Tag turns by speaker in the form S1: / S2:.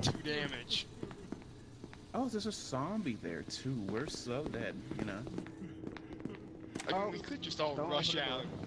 S1: two damage.
S2: Oh, there's a zombie there too. We're so dead, you know.
S1: I
S3: Oh,
S1: we could just all rush out
S3: Go.